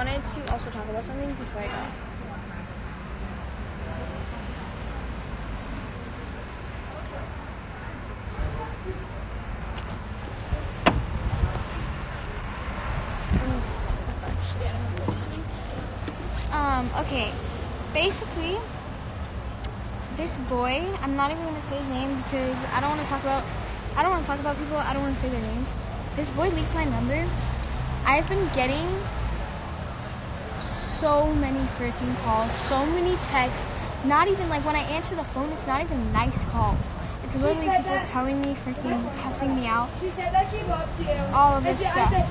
wanted to also talk about something before I go. Um, okay. Basically, this boy, I'm not even gonna say his name because I don't wanna talk about I don't wanna talk about people, I don't wanna say their names. This boy leaked my number. I've been getting so many freaking calls, so many texts. Not even like when I answer the phone, it's not even nice calls. It's literally people that- telling me freaking cussing me out. She said that she loves you. All of And this she- stuff. said,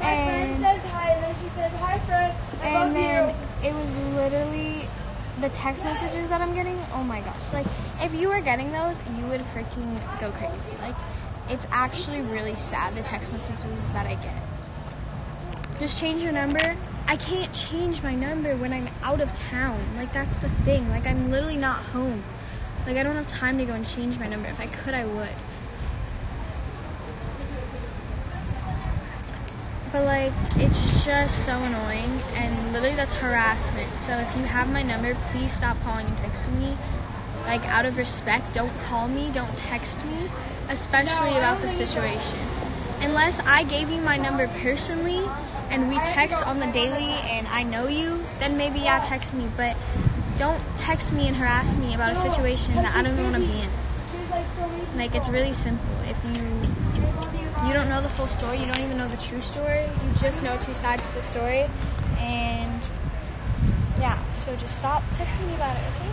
My And- friend says hi, and then she says, hi, friend. I and then you. it was literally the text messages that I'm getting. Oh my gosh! Like if you were getting those, you would freaking go crazy. Like it's actually really sad the text messages that I get. Just change your number. I can't change my number when I'm out of town. Like that's the thing. Like I'm literally not home. Like I don't have time to go and change my number. If I could, I would. But like, it's just so annoying, and literally that's harassment. So if you have my number, please stop calling and texting me. Like out of respect, don't call me, don't text me, especially No, about the situation. Unless I gave you my number personally and we text on the daily and I know you, then maybe yeah, text me. But don't text me and harass me about a situation that I don't even want to be in. Like it's really simple. If you you don't know the full story, you don't even know the true story. You just know two sides to the story, and yeah. So just stop texting me about it, okay?